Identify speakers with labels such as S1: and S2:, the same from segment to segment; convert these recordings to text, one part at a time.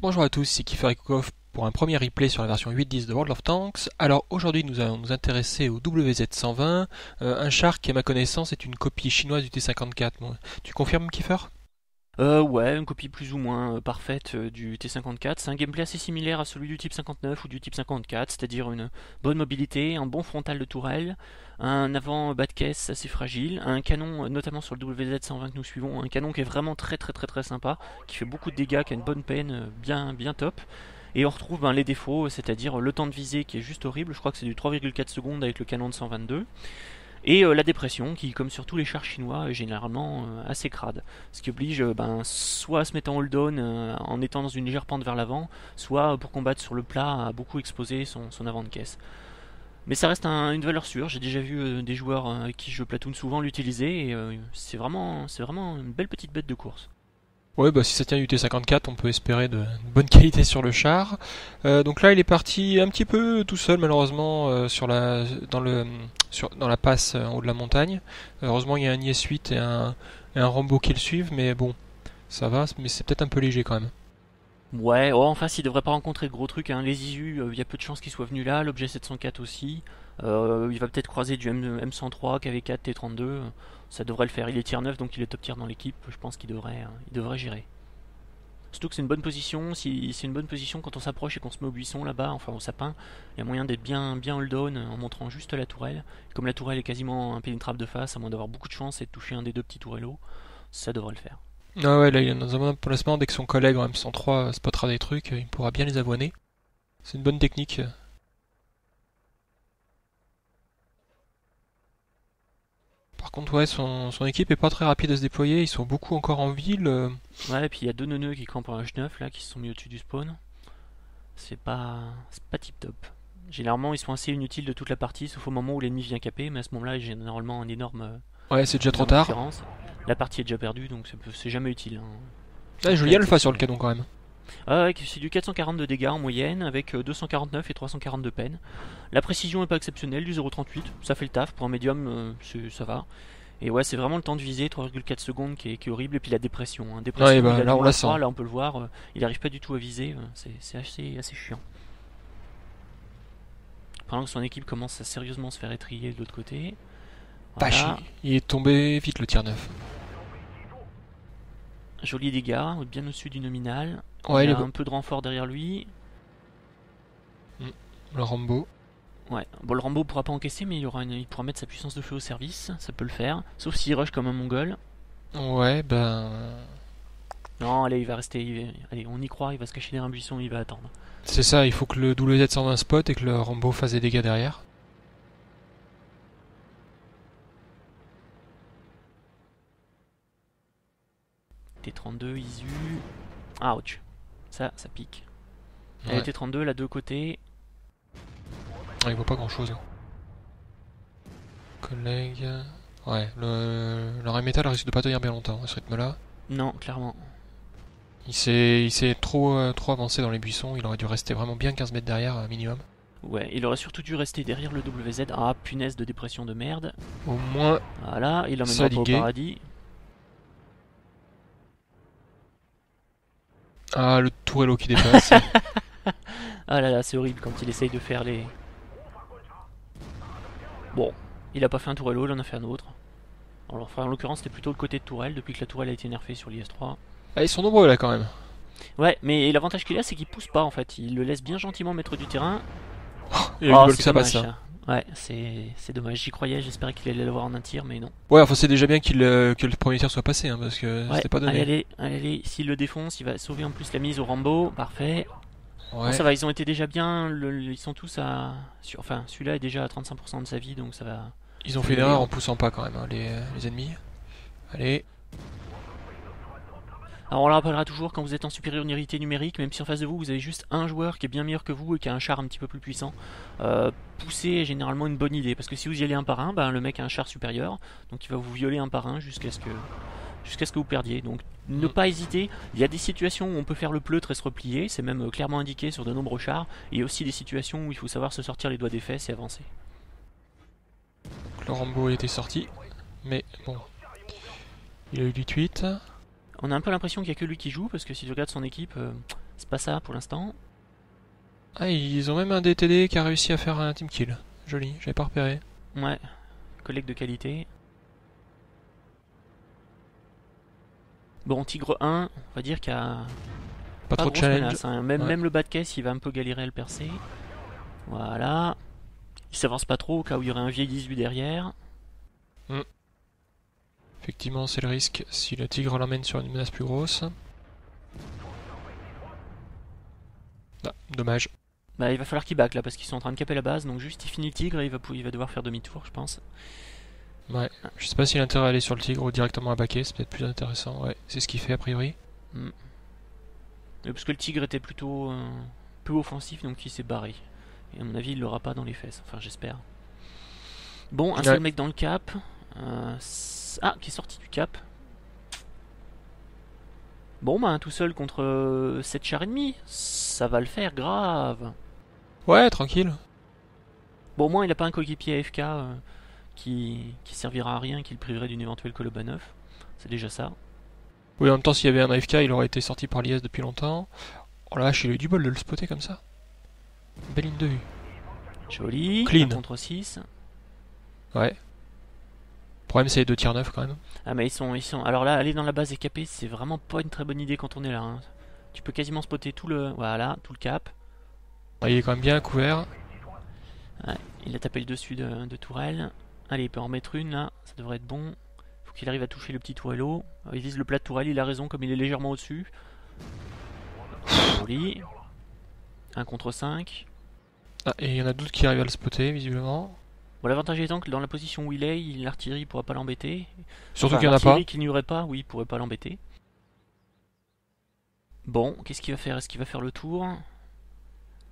S1: Bonjour à tous, c'est Kiefer Kukov pour un premier replay sur la version 8.10 de World of Tanks. Alors aujourd'hui nous allons nous intéresser au WZ-120, euh, un char qui à ma connaissance est une copie chinoise du T-54. tu confirmes Kiefer?
S2: Euh, ouais, une copie plus ou moins euh, parfaite euh, du T54. C'est un gameplay assez similaire à celui du Type 59 ou du Type 54, c'est-à-dire une bonne mobilité, un bon frontal de tourelle, un avant bas de caisse assez fragile, un canon, notamment sur le WZ120 que nous suivons, un canon qui est vraiment très très très très sympa, qui fait beaucoup de dégâts, qui a une bonne peine, bien bien top. Et on retrouve ben, les défauts, c'est-à-dire le temps de visée qui est juste horrible, je crois que c'est du 3,4 secondes avec le canon de 122. Et euh, la dépression, qui, comme sur tous les chars chinois, est généralement euh, assez crade. Ce qui oblige euh, ben, soit à se mettre en hold-on en étant dans une légère pente vers l'avant, soit pour combattre sur le plat à beaucoup exposer son, avant de caisse. Mais ça reste une valeur sûre, j'ai déjà vu des joueurs avec qui je platoon souvent l'utiliser, et c'est vraiment, vraiment une belle petite bête de course.
S1: Ouais, bah si ça tient du T54, on peut espérer de, bonne qualité sur le char. Euh, donc là, il est parti un petit peu tout seul, malheureusement, euh, sur la, dans, le, sur, dans la passe euh, en haut de la montagne. Heureusement, il y a un IS 8 et un, un Rambo qui le suivent, mais bon, ça va, mais c'est peut-être un peu léger quand même.
S2: Ouais, oh, enfin, s'il devrait pas rencontrer de gros trucs. Hein. Les ISU, il y a peu de chances qu'il soit venu là. L'objet 704 aussi. il va peut-être croiser du M, 103 KV4, T32 ça devrait le faire. Il est tier 9, donc il est top tier dans l'équipe. Je pense qu'il devrait, euh, il devrait gérer. Surtout que c'est une bonne position. Si c'est une bonne position quand on s'approche et qu'on se met au buisson là-bas, enfin au sapin, il y a moyen d'être bien, bien hold-on en montrant juste la tourelle. comme la tourelle est quasiment impénétrable de face, à moins d'avoir beaucoup de chance et de toucher un des deux petits tourellos, ça devrait le faire.
S1: Ah ouais, là il est dans un bon placement. Dès que son collègue en M103 spottera des trucs, il pourra bien les avoiner. C'est une bonne technique. Par contre, ouais, son, équipe est pas très rapide à se déployer. Ils sont beaucoup encore en ville. Euh.
S2: Ouais, et puis il y a deux neuneux qui campent en H9 là, qui se sont mis au-dessus du spawn. C'est pas, c'est pas tip top. Généralement, ils sont assez inutiles de toute la partie, sauf au moment où l'ennemi vient caper. Mais à ce moment-là, il y a généralement un énorme.
S1: Euh, ouais, c'est déjà trop tard.
S2: La partie est déjà perdue, donc c'est jamais utile. Hein.
S1: Ah, joli alpha sur le canon quand même.
S2: Ah c'est du 440 de dégâts en moyenne avec 249 euh, et 340 de peine. La précision est pas exceptionnelle, du 0.38, ça fait le taf, pour un médium euh, ça va. Et ouais, c'est vraiment le temps de viser, 3,4 secondes qui est, horrible, et puis la dépression. Hein. dépression
S1: bah, là on la sent.
S2: là on peut le voir, euh, il n'arrive pas du tout à viser, c'est assez, assez chiant. Pendant que son équipe commence à sérieusement se faire étrier de l'autre côté.
S1: Voilà. il est tombé vite le tir 9.
S2: Joli dégâts, bien au-dessus du nominal. Ouais, il, a un peu de renfort derrière lui.
S1: Mm. Le Rambo.
S2: Ouais, bon le Rambo pourra pas encaisser mais il, aura il pourra mettre sa puissance de feu au service, ça peut le faire. Sauf s'il rush comme un mongol.
S1: Ouais, ben...
S2: Non, allez, il va rester... Allez, on y croit, il va se cacher derrière un buisson, il va attendre.
S1: C'est ça, il faut que le WZ-120 spot et que le Rambo fasse des dégâts derrière.
S2: T32, Isu... Ouch. Ça, ça pique. Elle était 32, là, deux côtés.
S1: Ah, il voit pas grand chose. Collègue. Ouais, le, le métal risque de pas tenir bien longtemps à ce rythme-là.
S2: Non, clairement.
S1: Il s'est trop, euh, trop avancé dans les buissons, il aurait dû rester vraiment bien 15 mètres derrière, euh, minimum.
S2: Ouais, il aurait surtout dû rester derrière le WZ. Ah, punaise de dépression de merde.
S1: Au moins.
S2: Voilà, il emmène pas au paradis.
S1: Ah, le tourello qui dépasse.
S2: ah là là, c'est horrible quand il essaye de faire les... Bon, il a pas fait un tourello, il en a fait un autre. Alors, en l'occurrence, c'était plutôt le côté de tourelle, depuis que la tourelle a été nerfée sur l'IS-3.
S1: Ah, ils sont nombreux là quand même.
S2: Ouais, mais l'avantage qu'il a, c'est qu'il pousse pas en fait. Il le laisse bien gentiment mettre du terrain.
S1: Oh, il oh, que ça passe ça.
S2: Ouais, c'est dommage. J'y croyais, j'espérais qu'il allait l'avoir en un tir, mais non.
S1: Ouais, enfin, c'est déjà bien qu'il euh, que le premier tir soit passé, hein, parce que c'était pas donné.
S2: Allez, allez, allez, s'il le défonce, il va sauver en plus la mise au Rambo. Parfait. Ouais. ça va, ils ont été déjà bien. ils sont tous à. enfin, celui-là est déjà à 35% de sa vie, donc ça va.
S1: Ils ont fait une erreur en poussant pas quand même, hein, les, les ennemis. Allez.
S2: Alors on le rappellera toujours quand vous êtes en supériorité numérique, même si en face de vous vous avez juste un joueur qui est bien meilleur que vous et qui a un char un petit peu plus puissant, euh, pousser est généralement une bonne idée. Parce que si vous y allez un par un, ben, le mec a un char supérieur, donc il va vous violer un par un jusqu'à ce que jusqu'à ce que vous perdiez. Donc ne mm. pas hésiter, il y a des situations où on peut faire le pleutre et se replier, c'est même euh, clairement indiqué sur de nombreux chars, et il y a aussi des situations où il faut savoir se sortir les doigts des fesses et avancer.
S1: Le Rambo était sorti, mais bon, il a eu du tweet.
S2: On a un peu l'impression qu'il n'y a que lui qui joue, parce que si tu regardes son équipe, euh, C'est pas ça pour l'instant.
S1: Ah, ils ont même un DTD qui a réussi à faire un team kill. Joli, j'avais pas repéré.
S2: Ouais, collègue de qualité. Bon, Tigre 1, on va dire qu'il y a
S1: Pas, trop de challenge.
S2: menace, hein. Même,
S1: Ouais.
S2: même le bas de caisse, il va un peu galérer à le percer. Voilà. Il s'avance pas trop au cas où il y aurait un vieil 18 derrière.
S1: Effectivement, c'est le risque si le tigre l'emmène sur une menace plus grosse. Ah, dommage.
S2: Bah, il va falloir qu'il back là parce qu'ils sont en train de caper la base. Donc, juste il finit le tigre et il va, pou- il va devoir faire demi-tour, je pense.
S1: Ouais. Je sais pas s'il a intérêt à aller sur le tigre ou directement à baquer, c'est peut-être plus intéressant. Ouais, c'est ce qu'il fait a priori.
S2: Euh, Parce que le tigre était plutôt euh, peu offensif, donc il s'est barré. Et à mon avis, il l'aura pas dans les fesses. Enfin, j'espère. Bon, un
S1: Ouais.
S2: seul mec dans le cap. Euh, ah, qui est sorti du cap. Bon, bah, tout seul contre 7 chars ennemis. Ça va le faire, grave.
S1: Ouais, tranquille.
S2: Bon, au moins, il a pas un coéquipier AFK euh, qui, qui servira à rien, qui le priverait d'une éventuelle Koloba 9. C'est déjà ça.
S1: Oui, en même temps, s'il y avait un AFK, il aurait été sorti par l'IS depuis longtemps. Oh la vache, il a eu du bol de le spotter comme ça. Belle ligne de vue.
S2: Joli.
S1: Clean.
S2: contre 6.
S1: Ouais. Le problème, c'est les deux tiers neufs quand même.
S2: Ah mais ils sont, ils sont. Alors là, aller dans la base et caper, c'est vraiment pas une très bonne idée quand on est là. hein. Tu peux quasiment spotter tout le, voilà, tout le cap.
S1: Ouais, il est quand même bien couvert.
S2: Il a tapé le dessus de, de tourelle. Allez, il peut en remettre une là, ça devrait être bon. Faut qu'il arrive à toucher le petit tourello. Euh, Il vise le plat de tourelle, il a raison comme il est légèrement au-dessus. Joli. 1 contre 5.
S1: Ah, et il y en a d'autres qui arrivent à le spotter, visiblement.
S2: Bon, l'avantage étant que dans la position où il est, il- l'artillerie pourra pas l'embêter.
S1: Surtout
S2: Enfin,
S1: qu'il y en a pas.
S2: l'artillerie qu'il n'y aurait pas, oui, pourrait pas l'embêter. Bon, qu'est-ce qu'il va faire? Est-ce qu'il va faire le tour?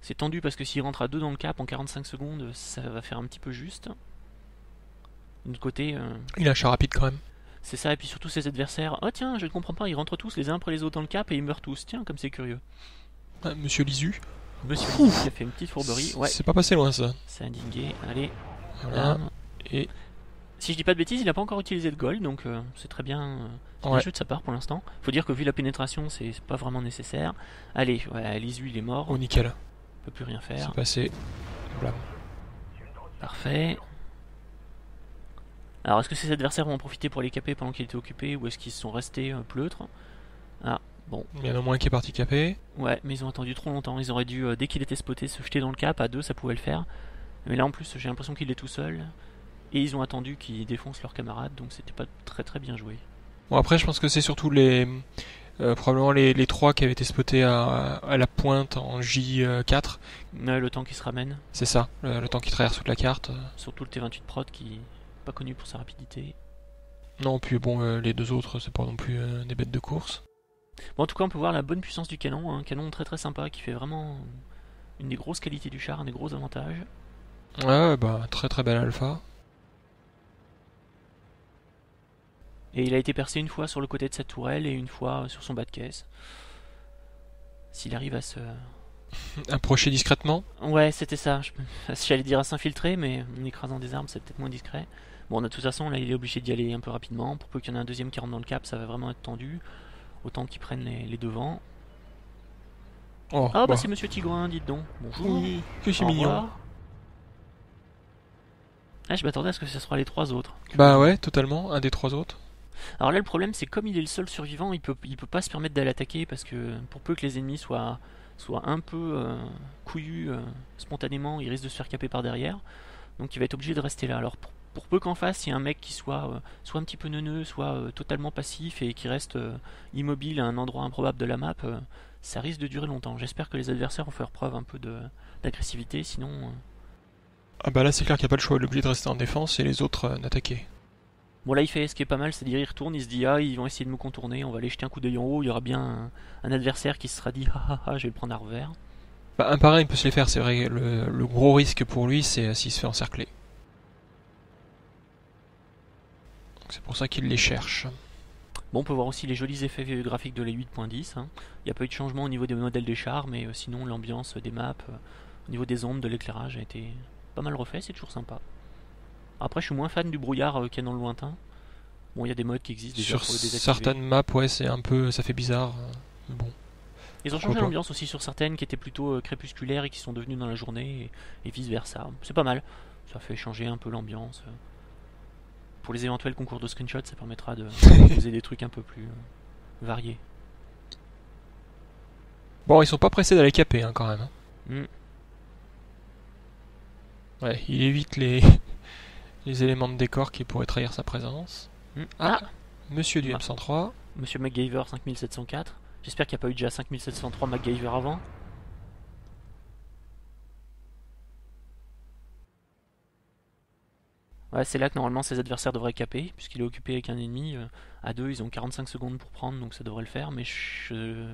S2: C'est tendu parce que s'il rentre à 2 dans le cap en 45 secondes, ça va faire un petit peu juste. D'un côté, euh,
S1: Il a un chat rapide quand même.
S2: c'est ça, et puis surtout ses adversaires. Oh tiens, je ne comprends pas, ils rentrent tous les uns après les autres dans le cap et ils meurent tous. Tiens, comme c'est curieux.
S1: Ah, Monsieur Lisu.
S2: Monsieur qui a fait une petite fourberie. Ouais,
S1: C'est pas passé loin ça.
S2: c'est indiqué. Allez,
S1: Voilà. Et
S2: Si je dis pas de bêtises, il n'a pas encore utilisé le gold, donc euh, c'est très bien. euh,
S1: Ouais.
S2: de sa part pour l'instant. Faut dire que vu la pénétration, c'est pas vraiment nécessaire. Allez, ouais, Lisu il est mort,
S1: oh nickel.
S2: on peut plus rien faire.
S1: C'est passé. Voilà.
S2: Parfait. Alors, est-ce que ses adversaires vont en profiter pour les caper pendant qu'il était occupé, ou est-ce qu'ils sont restés euh, pleutres?
S1: Il y en a au moins qui est parti caper.
S2: Ouais, mais ils ont attendu trop longtemps. Ils auraient dû, euh, dès qu'il était spoté, se jeter dans le cap. À deux, ça pouvait le faire. Mais là, en plus, j'ai l'impression qu'il est tout seul. Et ils ont attendu qu'ils défoncent leurs camarades, donc c'était pas très très bien joué.
S1: Bon après je pense que c'est surtout les euh, probablement les, les trois qui avaient été spotés à, à la pointe en J4.
S2: Mais le temps qu'ils se ramènent,
S1: C'est ça, le, le temps qui traverse toute la carte.
S2: surtout le T28 Prod qui est pas connu pour sa rapidité.
S1: Non, puis bon, euh, les deux autres, c'est pas non plus euh, des bêtes de course.
S2: Bon, en tout cas, on peut voir la bonne puissance du canon. Un canon très très sympa qui fait vraiment une des grosses qualités du char, un des gros avantages.
S1: Ouais, bah très très belle alpha.
S2: Et il a été percé une fois sur le côté de cette tourelle et une fois sur son bas de caisse. S'il arrive à se.
S1: Approcher discrètement.
S2: Ouais, c'était ça. J'allais dire à s'infiltrer, mais en écrasant des armes, c'est peut-être moins discret. Bon, de toute façon, là, il est obligé d'y aller un peu rapidement. Pour peu qu'il y en ait un deuxième qui rentre dans le cap, ça va vraiment être tendu. Autant qu'ils prennent les, les devants.
S1: Oh,
S2: Ah, bah
S1: bah.
S2: c'est Monsieur Tigouin, dites donc. Bonjour.
S1: Oui, que c'est mignon.
S2: revoir. Ah, je m'attendais à ce que ce soit les trois autres.
S1: Bah ouais, totalement, un des trois autres.
S2: Alors là, le problème, c'est comme il est le seul survivant, il peut, il peut pas se permettre d'aller attaquer parce que pour peu que les ennemis soient, soient un peu euh, couillus euh, spontanément, il risque de se faire caper par derrière. Donc il va être obligé de rester là. Alors pour, pour peu qu'en face, il y ait un mec qui soit euh, soit un petit peu neuneux, soit totalement passif et qui reste immobile à un endroit improbable de la map, ça risque de durer longtemps. J'espère que les adversaires vont faire preuve un peu d'agressivité, sinon.
S1: Ah bah là, c'est clair qu'il n'y a pas le choix, il est obligé de rester en défense et les autres euh, d'attaquer.
S2: Bon là il fait ce qui est pas mal, c'est-à-dire il retourne, il se dit ah ils vont essayer de me contourner, on va aller jeter un coup d'œil en haut, il y aura bien un, un adversaire qui se sera dit ah ah ah je vais le prendre à revers.
S1: Bah un par un, il peut se les faire, c'est vrai. Le, le gros risque pour lui, c'est euh, s'il se fait encercler. C'est pour ça qu'il les cherche.
S2: Bon on peut voir aussi les jolis effets graphiques de la 8.10, hein. il n'y a pas eu de changement au niveau des modèles des chars, mais euh, sinon l'ambiance des maps, euh, au niveau des ombres, de l'éclairage a été pas mal refait, c'est toujours sympa. Après je suis moins fan du brouillard euh, qu'il y a dans le lointain. Bon il y a des modes qui existent déjà
S1: Sur
S2: pour le désactiver.
S1: certaines maps, ouais, c'est un peu, ça fait bizarre. euh, bon.
S2: Ils ont changé l'ambiance aussi sur certaines qui étaient plutôt euh, crépusculaires et qui sont devenues dans la journée et, et vice versa. C'est pas mal. Ça fait changer un peu l'ambiance. Pour les éventuels concours de screenshots, ça permettra de proposer des trucs un peu plus variés.
S1: Bon, ils sont pas pressés d'aller caper hein, quand même. hein.
S2: Mm.
S1: Ouais, il évite les, les éléments de décor qui pourraient trahir sa présence.
S2: Mm.
S1: Ah, Monsieur du
S2: Ah.
S1: M103.
S2: Monsieur MacGyver 5704. J'espère qu'il n'y a pas eu déjà 5703 MacGyver avant. Ouais, c'est là que normalement ses adversaires devraient caper, puisqu'il est occupé avec un ennemi. euh, à deux, ils ont 45 secondes pour prendre, donc ça devrait le faire, mais je.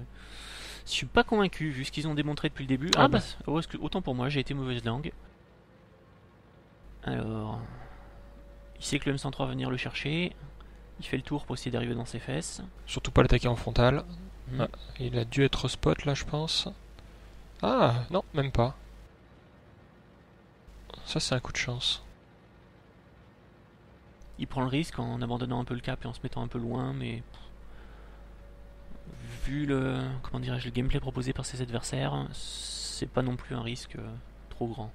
S2: Je suis pas convaincu, vu ce qu'ils ont démontré depuis le début.
S1: Ah
S2: Ah,
S1: bah.
S2: bah, oh, autant pour moi, j'ai été mauvaise langue. Alors. Il sait que le M103 va venir le chercher. Il fait le tour pour essayer d'arriver dans ses fesses.
S1: Surtout pas l'attaquer en frontal.
S2: Mm.
S1: Ah, il a dû être au spot là, je pense. Ah, non, même pas. Ça, c'est un coup de chance.
S2: Il prend le risque en abandonnant un peu le cap et en se mettant un peu loin, mais vu le comment dirais-je le gameplay proposé par ses adversaires, c'est pas non plus un risque euh, trop grand.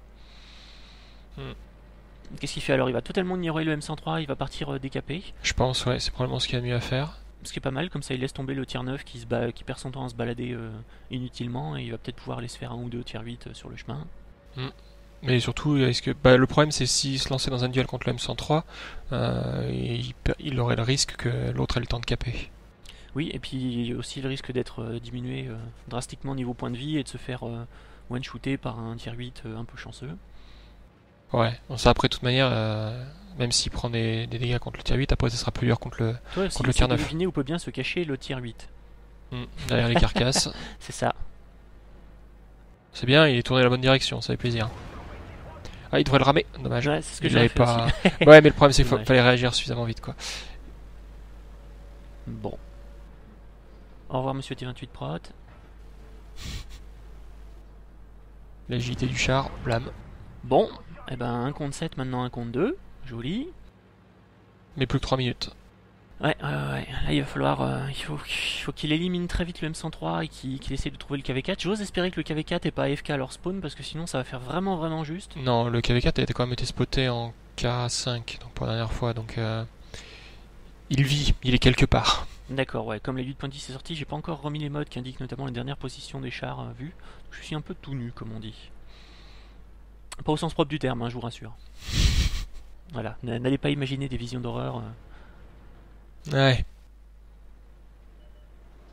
S1: Hmm.
S2: Qu'est-ce qu'il fait alors? Il va totalement ignorer le M103, il va partir euh, décapé,
S1: Je pense, ouais, c'est probablement ce qu'il y a de mieux à faire.
S2: ce qui est pas mal, comme ça il laisse tomber le tier 9 qui, se qui perd son temps à se balader euh, inutilement et il va peut-être pouvoir aller se faire un ou deux tier 8 euh, sur le chemin.
S1: Mais surtout, est-ce que bah, le problème, c'est s'il se lançait dans un duel contre le M103, euh, il, aurait le risque que l'autre ait le temps de caper.
S2: Oui, et puis il y a aussi le risque d'être diminué drastiquement niveau point de vie et de se faire one-shooter par un tier 8 euh, un peu chanceux.
S1: Ouais, ça après, de toute manière, euh, même s'il prend des, des dégâts contre le tier 8, après, ça sera plus dur contre le,
S2: Toi,
S1: Contre le tier 9.
S2: deviner où peut bien se cacher le tier 8.
S1: Hmm, derrière les carcasses.
S2: C'est ça.
S1: C'est bien, il est tourné dans la bonne direction, ça fait plaisir. Ah, il devrait le ramer, dommage.
S2: Ouais, c'est ce que
S1: il
S2: j'avais
S1: l'avait
S2: fait
S1: pas. ouais, mais le problème, c'est qu'il fallait réagir suffisamment vite, quoi.
S2: Bon. Au revoir, monsieur T28 Prot.
S1: L'agilité du char, blâme.
S2: Bon, et ben un contre 7, maintenant un contre 2. Joli.
S1: Mais plus que 3 minutes.
S2: Ouais, ouais, ouais. Là, il va falloir. euh, il faut, faut qu'il élimine très vite le M103 et qu'il qu'il essaie de trouver le KV4. J'ose espérer que le KV4 est pas AFK à leur spawn parce que sinon ça va faire vraiment, vraiment juste.
S1: Non, le KV4 a été quand même été spoté en K5 donc pour la dernière fois, donc euh, il vit, il est quelque part.
S2: D'accord, ouais. Comme la 8.10 est sortie, j'ai pas encore remis les modes qui indiquent notamment les dernières positions des chars euh, vus. Je suis un peu tout nu, comme on dit. Pas au sens propre du terme, hein, je vous rassure. Voilà, n'allez pas imaginer des visions d'horreur. euh.
S1: Ouais.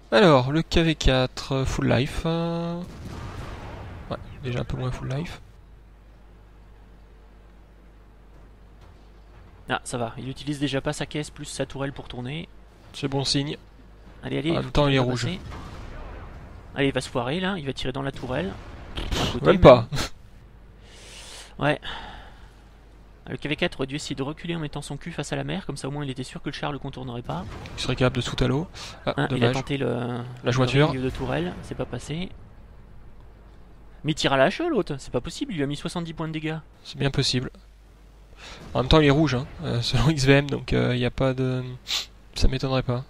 S1: Alors, le KV4 euh, full life. euh, Ouais, déjà un peu moins full life.
S2: Ah, ça va, il utilise déjà pas sa caisse plus sa tourelle pour tourner.
S1: C'est bon signe.
S2: Allez, allez.
S1: En même temps, il est rouge.
S2: Allez, il va se foirer là, il va tirer dans la tourelle. Côté,
S1: Même pas.
S2: Ouais. Le KV4 aurait dû essayer de reculer en mettant son cul face à la mer, comme ça au moins il était sûr que le char le contournerait pas.
S1: Il serait capable de tout à l'eau. Ah,
S2: Hein, il a tenté le,
S1: La jointure.
S2: de tourelle, c'est pas passé. Mais il tire à la hache l'autre, c'est pas possible, il lui a mis 70 points de dégâts.
S1: C'est bien possible. En même temps, il est rouge, hein, euh, selon XVM, donc il n'y a pas de. Ça m'étonnerait pas.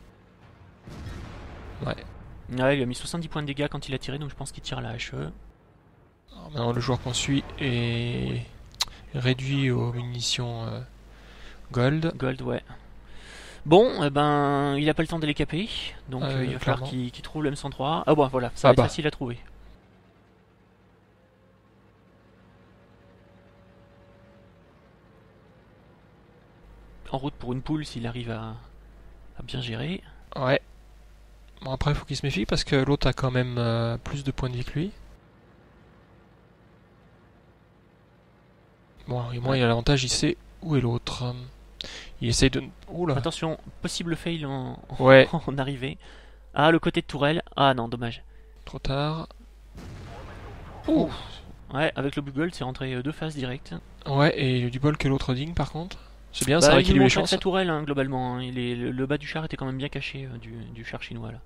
S1: Ouais.
S2: Ouais, il lui a mis 70 points de dégâts quand il a tiré, donc je pense qu'il tire à la hache.
S1: Alors maintenant, le joueur qu'on suit est réduit aux munitions euh, gold.
S2: Gold, ouais. Bon, eh ben, il a pas le temps d'aller caper, donc
S1: Euh,
S2: euh, il va falloir qu'il trouve le M103. Ah bon, voilà, ça
S1: Ah
S2: va être
S1: bah.
S2: facile à trouver. En route pour une poule s'il arrive à, à bien gérer.
S1: Ouais. Bon, après, il faut qu'il se méfie parce que l'autre a quand même euh, plus de points de vie que lui. Bon, et moi, il a l'avantage, il sait où est l'autre. Il essaye de. Oula.
S2: Attention, possible fail en,
S1: Ouais,
S2: en arrivée. Ah, le côté de tourelle. Ah non, dommage.
S1: trop tard.
S2: Ouh. Ouais, avec le Blue Gold, c'est rentré euh, deux phases directes.
S1: Ouais, et du bol que l'autre digne par contre? C'est bien,
S2: Bah,
S1: ça
S2: il
S1: rééquilibre les chances.
S2: sa tourelle, hein, globalement. hein. Il est, le, le bas du char était quand même bien caché euh, du, du char chinois, là.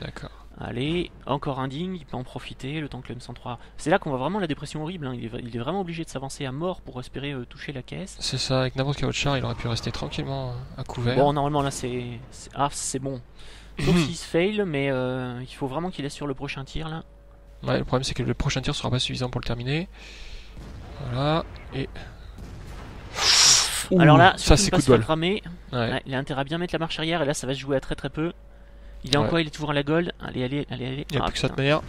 S1: D'accord.
S2: Allez, encore un digne, il peut en profiter, le temps que le M103... C'est là qu'on voit vraiment la dépression horrible, hein. il, est, vra- il est vraiment obligé de s'avancer à mort pour espérer euh, toucher la caisse.
S1: C'est ça, avec n'importe quel autre char, il aurait pu rester tranquillement euh, à couvert.
S2: Bon, normalement là c'est... Ah, c'est bon. Sauf s'il se fail, mais euh, il faut vraiment qu'il assure le prochain tir là.
S1: Ouais, le problème c'est que le prochain tir sera pas suffisant pour le terminer. Voilà, et. Ouh,
S2: Alors là,
S1: ça c'est coup de. Ouais.
S2: Ouais, il a intérêt à bien mettre la marche arrière et là ça va se jouer à très très peu. Il est en
S1: Ouais.
S2: quoi Il est toujours à la gold. Allez, allez, allez, allez.
S1: Il n'y a
S2: Ah,
S1: plus que ça de manière.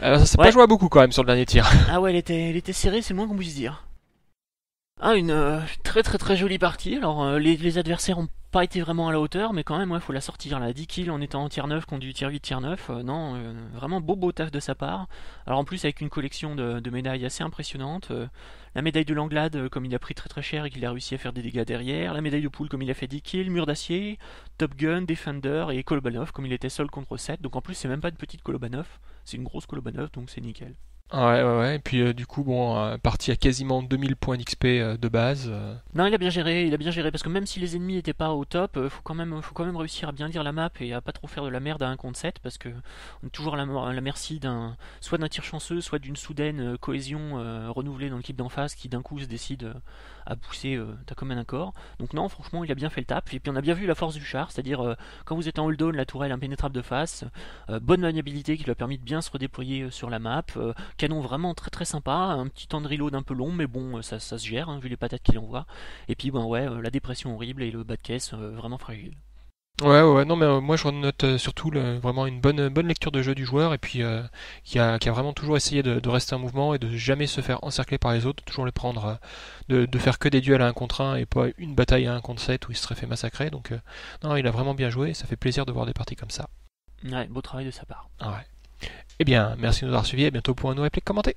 S1: Alors ça s'est
S2: Ouais.
S1: pas joué à beaucoup quand même sur le dernier tir.
S2: Ah ouais, elle était, elle était serrée, c'est le moins qu'on puisse dire. Ah, une euh, très très très jolie partie. Alors, euh, les, les adversaires ont pas été vraiment à la hauteur, mais quand même, ouais, faut la sortir là. 10 kills en étant en tier 9 contre du tier 8, tier 9. euh, non, euh, vraiment beau beau taf de sa part. Alors, en plus, avec une collection de, médailles assez impressionnante. euh, la médaille de l'Anglade, comme il a pris très très cher et qu'il a réussi à faire des dégâts derrière. La médaille de poule, comme il a fait 10 kills. Mur d'acier, Top Gun, Defender et Kolobanov, comme il était seul contre 7. Donc, en plus, c'est même pas une petite Kolobanov, c'est une grosse Kolobanov, donc c'est nickel.
S1: Ouais, ouais, ouais. Et puis euh, du coup, bon, euh, parti à quasiment 2000 points d'XP euh, de base.
S2: Non, il a bien géré, il a bien géré parce que même si les ennemis étaient pas au top, faut quand même, faut quand même réussir à bien lire la map et à pas trop faire de la merde à 1 contre 7 parce que on est toujours à la, à la merci d'un, soit d'un tir chanceux, soit d'une soudaine cohésion renouvelée dans l'équipe d'en face qui d'un coup se décide à pousser euh, t'as comme un accord. Donc non, franchement, il a bien fait le tap et puis on a bien vu la force du char, c'est-à-dire euh, quand vous êtes en hold-on, la tourelle impénétrable de face, euh, bonne maniabilité qui lui a permis de bien se redéployer sur la map, canon vraiment très très sympa, un petit temps de reload un peu long mais bon, ça, ça se gère hein, vu les patates qu'il envoie. Et puis ben ouais, la dépression horrible et le bas de caisse vraiment fragile.
S1: Ouais, ouais, non, mais euh, moi je note euh, surtout le- vraiment une bonne, bonne lecture de jeu du joueur et puis euh, qui, a, qui a vraiment toujours essayé de, de rester en mouvement et de jamais se faire encercler par les autres, de toujours les prendre, euh, de, de faire que des duels à 1 contre 1 et pas une bataille à 1 contre 7 où il se serait fait massacrer. Donc, euh, non, il a vraiment bien joué et ça fait plaisir de voir des parties comme ça.
S2: Ouais, beau travail de sa part.
S1: Ah ouais. Eh bien, merci de nous avoir suivis, à bientôt pour un nouveau réplique commenté.